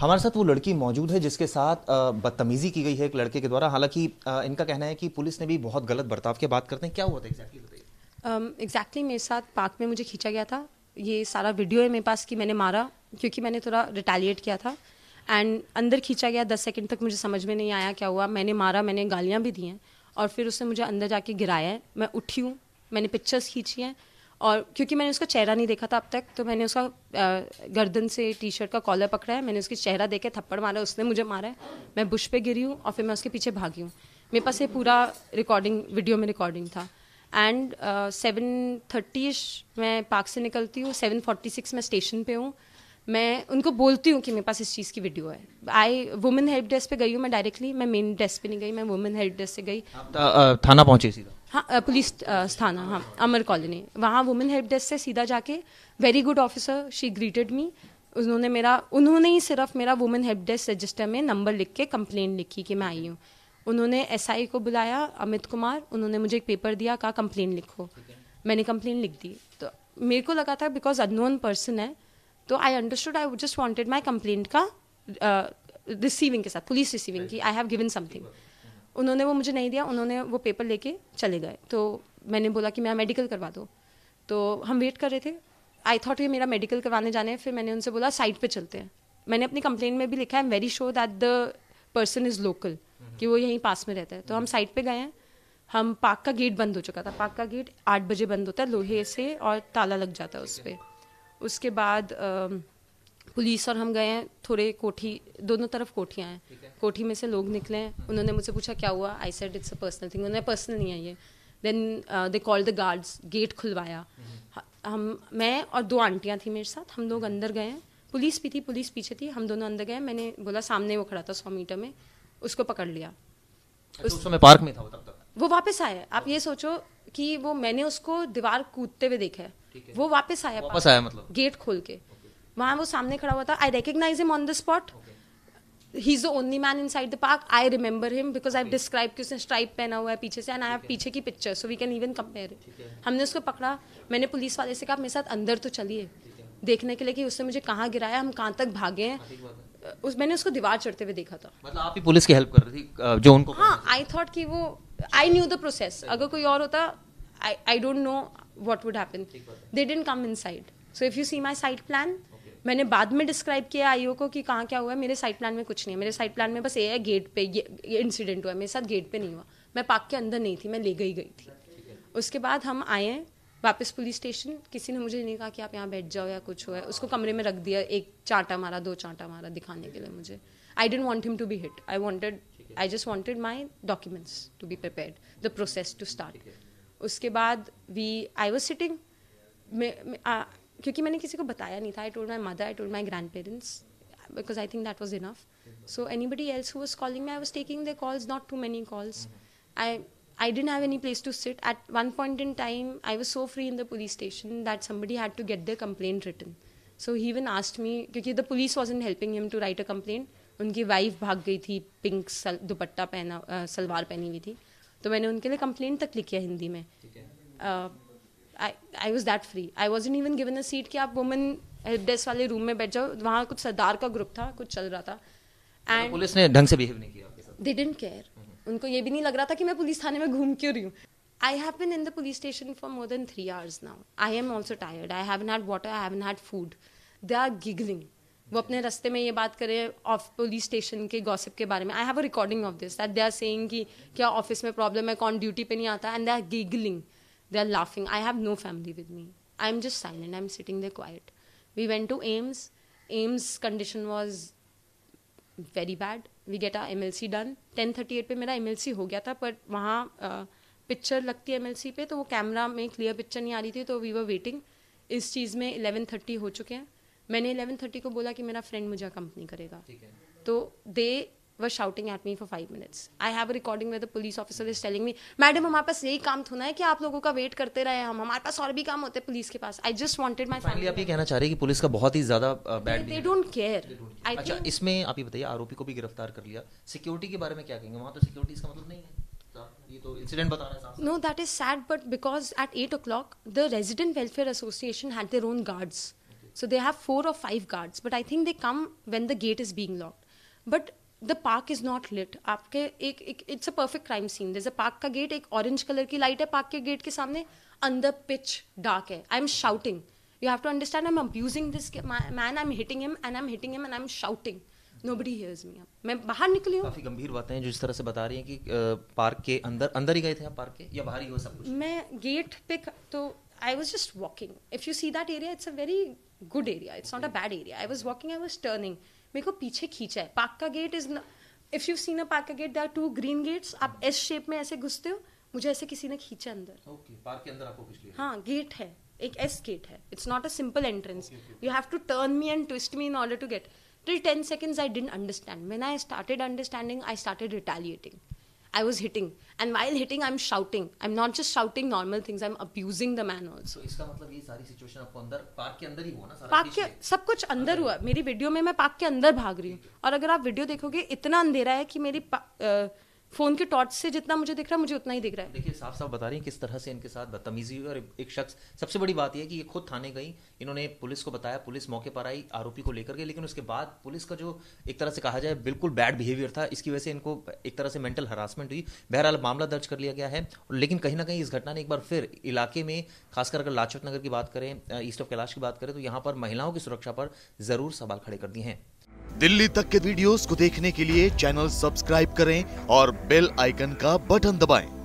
हमारे साथ वो लड़की मौजूद है जिसके साथ बदतमीजी की गई है एक लड़के के द्वारा। हालाँकि इनका कहना है कि पुलिस ने भी बहुत गलत बर्ताव की बात करते हैं, क्या हुआ था एग्जैक्टली एग्जैक्टली मेरे साथ पार्क में मुझे खींचा गया था। ये सारा वीडियो है मेरे पास कि मैंने मारा, क्योंकि मैंने थोड़ा रिटेलिएट किया था। एंड अंदर खींचा गया, दस सेकंड तक मुझे समझ में नहीं आया क्या हुआ। मैंने मारा, मैंने गालियाँ भी दी हैं। और फिर उसने मुझे अंदर जाके गिराया है। मैं उठी हूँ, मैंने पिक्चर्स खींची हैं। और क्योंकि मैंने उसका चेहरा नहीं देखा था अब तक तो मैंने उसका गर्दन से टी शर्ट का कॉलर पकड़ा है, मैंने उसके चेहरा देखे, थप्पड़ मारा, उसने मुझे मारा है। मैं बुश पे गिरी हूँ और फिर मैं उसके पीछे भागी हूँ। मेरे पास ये पूरा रिकॉर्डिंग वीडियो में रिकॉर्डिंग था। एंड सेवन थर्टी मैं पार्क से निकलती हूँ सेवन फोर्टी सिक्स मैं स्टेशन पे हूँ। मैं उनको बोलती हूँ कि मेरे पास इस चीज़ की वीडियो है। आई वुमेन हेल्प डेस्क पे गई हूँ मैं डायरेक्टली मैं मेन डेस्क पे नहीं गई मैं वुमेन हेल्प डेस्क से गई। था- थाना पहुँचे सीधा हाँ पुलिस थाना हाँ अमर कॉलोनी। वहाँ वुमेन हेल्प डेस्क से सीधा जाके very good officer she greeted me उन्होंने मेरा उन्होंने ही सिर्फ़ मेरा वुमेन हेल्प डेस्क रजिस्टर में नंबर लिख के कंप्लेन लिखी कि मैं आई हूँ। उन्होंने एसआई को बुलाया अमित कुमार उन्होंने मुझे एक पेपर दिया कहा कंप्लेन लिखो। मैंने कंप्लेन लिख दी। तो मेरे को लगा था बिकॉज़ अननोन पर्सन है तो I understood I just wanted my complaint का रिसीविंग के साथ पुलिस रिसीविंग की आई हैव गिवन समथिंग उन्होंने वो मुझे नहीं दिया, उन्होंने वो पेपर लेके चले गए। तो मैंने बोला कि मैं मेडिकल करवा दो। तो हम वेट कर रहे थे। आई थॉट ये मेरा मेडिकल करवाने जाने फिर मैंने उनसे बोला साइड पे चलते हैं। मैंने अपनी कंप्लेन में भी लिखा है I am very sure that the person is local कि वो यहीं पास में रहता है। तो हम साइड पे गए हैं। हम पार्क का गेट बंद हो चुका था। पार्क का गेट आठ बजे बंद होता है, लोहे से और ताला लग जाता है उस पर उसके बाद पुलिस और हम गए हैं थोड़े कोठी दोनों तरफ़ कोठियाँ हैं। कोठी में से लोग निकले हैं। उन्होंने मुझसे पूछा क्या हुआ? I said it's a personal thing उन्होंने पर्सनल नहीं है ये. Then they call the guards gate खुलवाया। हम मैं और दो आंटियाँ थी मेरे साथ। हम लोग अंदर गए हैं। पुलिस भी थी पुलिस पीछे थी। हम दोनों अंदर गए। मैंने बोला सामने वो खड़ा था सौ मीटर में। उसको पकड़ लिया। अच्छा, उस समय पार्क में था वो तब तक? वो वापस आया आप ये सोचो कि वो मैंने उसको दीवार कूदते हुए देखा है। वो वापस आया वापस आया मतलब। गेट खोल के। वहाँ वो सामने खड़ा हुआ था। I recognize him on the spot he is the only man inside the park I remember him because I describe कि उसने स्ट्राइप पहना हुआ है पीछे से एंड आई हैव पीछे की picture so we can even compare हमने उसको पकड़ा। मैंने पुलिस वाले से कहा मेरे साथ अंदर तो चलिए। देखने के लिए कि उसने मुझे कहाँ गिराया हम कहाँ तक भागे हैं। उस मैंने उसको दीवार चढ़ते हुए देखा था। मतलब आप ही पुलिस की हेल्प कर रही थी जो उनको हाँ आई थॉट कि वो आई न्यू द प्रोसेस अगर कोई और होता I I don't know what would happen they didn't come inside so if you see my side plan मैंने बाद में डिस्क्राइब किया आईओ को कि कहाँ क्या हुआ है। मेरे साइड प्लान में कुछ नहीं है। मेरे साइड प्लान में बस ये है गेट पे ये इंसिडेंट हुआ है। मेरे साथ गेट पे नहीं हुआ। मैं पार्क के अंदर नहीं थी मैं ले गई गई थी। उसके बाद हम आए वापस पुलिस स्टेशन किसी ने मुझे नहीं कहा कि आप यहाँ बैठ जाओ या कुछ हो है उसको कमरे में रख दिया एक चांटा मारा दो चांटा मारा दिखाने के लिए मुझे। I didn't want him to be hit I wanted I just wanted my documents to be prepare the process to start उसके बाद वी आई वॉज़ सिटिंग क्योंकि मैंने किसी को बताया नहीं था I told my mother I told my grandparents because I think that was enough so anybody else was calling me I was taking the calls not too many calls I I didn't have any place to sit at one point in time I was so free in the police station that somebody had to get the complain return so he even asked me क्योंकि the police was in helping him to write a complain उनकी wife भाग गई थी pink सल, दुपट्टा पहना सलवार पहनी हुई थी। तो मैंने उनके लिए कंप्लेंट तक लिखी है हिंदी में। I was that free I was even given a seat कि आप वुमेन हेल्प डेस्क वाले रूम में बैठ जाओ। वहाँ कुछ सरदार का ग्रुप था कुछ चल रहा था। एंड पुलिस ने ढंग से बिहेव नहीं किया दे डेंट केयर उनको ये भी नहीं लग रहा था कि मैं पुलिस थाने में घूम क्यों रही हूँ। I have been in the police station for more than three hours now I am also tired I haven't had water I haven't had food they are giggling वो अपने रास्ते में ये बात करें ऑफ़ पुलिस स्टेशन के gossip के बारे में। I have a recording of this that they are saying कि क्या ऑफ़िस में प्रॉब्लम है, कौन ड्यूटी पे नहीं आता and they are giggling they are laughing I have no family with me I am just silent I am sitting they quiet we went to AIIMS AIIMS condition was very bad we get a M L C done ten thirty eight पर मेरा M L सी हो गया था, पर वहाँ picture लगती है M L सी पे तो वो कैमरा में क्लियर पिक्चर नहीं आ रही थी तो वी वर वेटिंग इस चीज़ में इलेवन थर्टी हो चुके हैं। मैंने इलेवन थर्टी को बोला कि मेरा फ्रेंड मुझे कंपनी करेगा। तो they were shouting at me for five minutes I have recording with police officer is telling me madam हमारे पास यही काम थोड़ा है कि आप लोगों का वेट करते रहे हम हमारे पास और भी काम होते हैं पुलिस के पास। I just wanted my finally आप ये कहना चाह रहे हैं कि पुलिस का बहुत ही ज़्यादा बैड दे डोंट केयर अच्छा इसमें आप ये बताइए आरोपी को भी गिरफ़्तार कर लिया। सिक्योरिटी के बारे में क्या कहेंगे? वहाँ तो सिक्योरिटी इसका मतलब नहीं है। तो हैं साहब। No, that is sad, but because at 8 o'clock, the Resident Welfare Association had their own guards. So they have four और five guards but I think they come when the gate is being locked but the park is not lit आपके एक it's a perfect crime scene जैसे park का gate एक orange colour की light है park के gate के सामने. अंदर पिच डार्क है. I am shouting you have to understand I am abusing this man I am hitting him and I am hitting him and I am shouting nobody hears me मैं बाहर निकली हूँ। काफ़ी गंभीर बातें हैं जो इस तरह से बता रही हैं कि पार्क के अंदर अंदर ही गए थे आप पार्क के या बाहर ही हो सब कुछ? मैं गेट पे तो I was just walking if you see that area it's a very good area. It's not a bad area. I was walking, I was turning. मेरे को पीछे खींचा है। पार्क का gate is if you seen a park का gate there two green gates आप S shape में ऐसे घुसते हो मुझे ऐसे किसी ने खींचा अंदर। ओके पार्क के अंदर आपको खींच लिया हाँ। गेट है। एक एस गेट है। It's not a simple entrance you have to turn me and twist me in order to get till 10 seconds i didn't understand. When i started understanding i started retaliating. I was hitting. And while hitting, I'm shouting. I'm not just shouting normal things, I'm abusing the man also. So, इसका मतलब ये सारी situation आपको अंदर park के अंदर ही हुआ ना सारा पार्क के सब कुछ अंदर हुआ मेरी वीडियो में मैं पार्क के अंदर भाग रही हूँ और अगर आप वीडियो देखोगे इतना अंधेरा है कि मेरी फ़ोन के टॉर्च से जितना मुझे दिख रहा है, मुझे उतना ही दिख रहा है। देखिए साफ़ साफ़ बता रही हैं किस तरह से इनके साथ बदतमीजी हुई और एक शख्स, सबसे बड़ी बात यह कि ये खुद थाने गई, इन्होंने पुलिस को बताया, पुलिस मौके पर आई, आरोपी को लेकर गई, लेकिन उसके बाद पुलिस का जो एक तरह से कहा जाए, बिल्कुल बैड बिहेवियर था, इसकी वजह से इनको एक तरह से मेंटल हरासमेंट हुई। बहरहाल मामला दर्ज कर लिया गया है, लेकिन कहीं ना कहीं इस घटना ने एक बार फिर इलाके में, खासकर अगर लाजपत नगर की बात करें ईस्ट ऑफ़ कैलाश की बात करें तो यहाँ पर महिलाओं की सुरक्षा पर ज़रूर सवाल खड़े कर दिए हैं। दिल्ली तक के वीडियोस को देखने के लिए चैनल सब्सक्राइब करें और बेल आइकन का बटन दबाएँ।